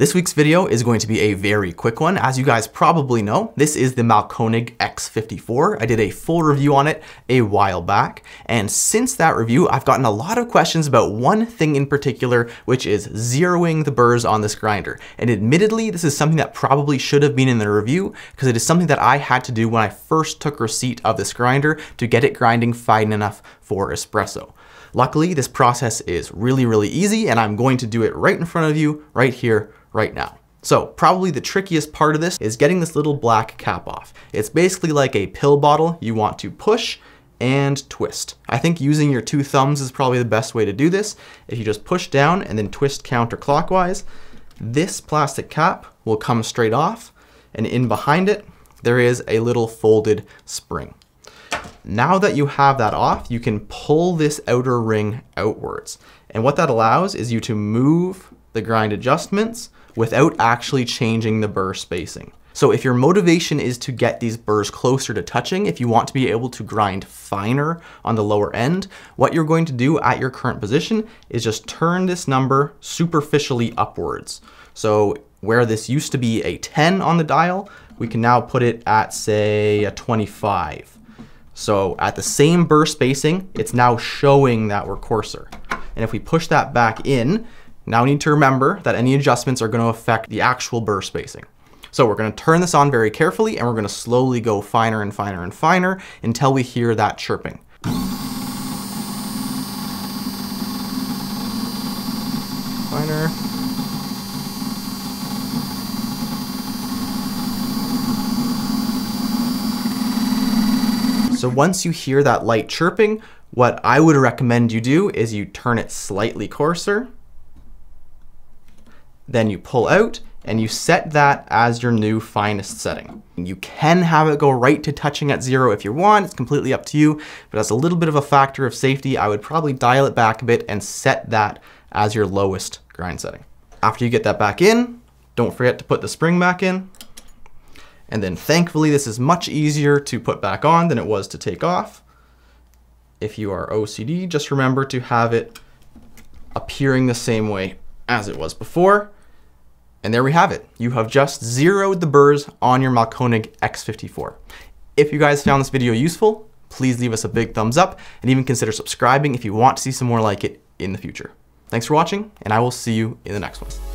This week's video is going to be a very quick one. As you guys probably know, this is the Mahlkönig X54. I did a full review on it a while back, and since that review, I've gotten a lot of questions about one thing in particular, which is zeroing the burrs on this grinder. And admittedly, this is something that probably should have been in the review, because it is something that I had to do when I first took receipt of this grinder to get it grinding fine enough for espresso. Luckily, this process is really, really easy, and I'm going to do it right in front of you, right here, right now. So probably the trickiest part of this is getting this little black cap off. It's basically like a pill bottle you want to push and twist. I think using your two thumbs is probably the best way to do this. If you just push down and then twist counterclockwise, this plastic cap will come straight off and in behind it, there is a little folded spring. Now that you have that off, you can pull this outer ring outwards. And what that allows is you to move the grind adjustments without actually changing the burr spacing. So if your motivation is to get these burrs closer to touching, if you want to be able to grind finer on the lower end, what you're going to do at your current position is just turn this number superficially upwards. So where this used to be a 10 on the dial, we can now put it at say a 25. So at the same burr spacing, it's now showing that we're coarser. And if we push that back in, now we need to remember that any adjustments are going to affect the actual burr spacing. So we're going to turn this on very carefully and we're going to slowly go finer and finer and finer until we hear that chirping. Finer. So once you hear that light chirping, what I would recommend you do is you turn it slightly coarser then you pull out and you set that as your new finest setting. You can have it go right to touching at zero if you want, it's completely up to you, but as a little bit of a factor of safety, I would probably dial it back a bit and set that as your lowest grind setting. After you get that back in, don't forget to put the spring back in. And then thankfully, this is much easier to put back on than it was to take off. If you are OCD, just remember to have it appearing the same way as it was before. And there we have it. You have just zeroed the burrs on your Mahlkönig X54. If you guys found this video useful, please leave us a big thumbs up and even consider subscribing if you want to see some more like it in the future. Thanks for watching, and I will see you in the next one.